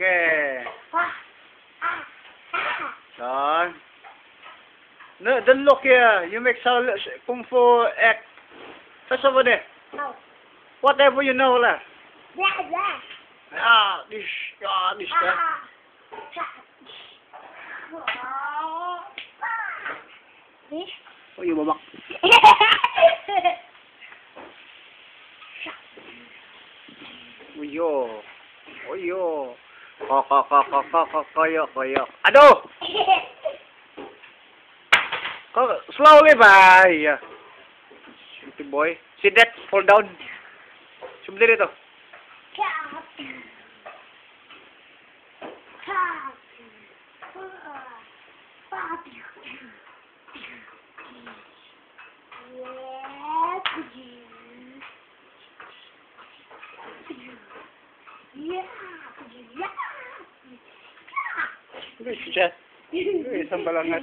Okay. Done. No, don't look here. You make some kung fu act. First over there. Whatever you know lah. Yeah, yeah. Ah, this, ah, this, that. Oh, you babak. Uyo. Uyo. Kok, kok, kok, kok, kok, kok, koyok, koyok. Aduh! Kok, slowly ba? Iya. Stupid boy. See that? Fall down. Sumber dito. Yeah. Luis, Chess. Isang balangat.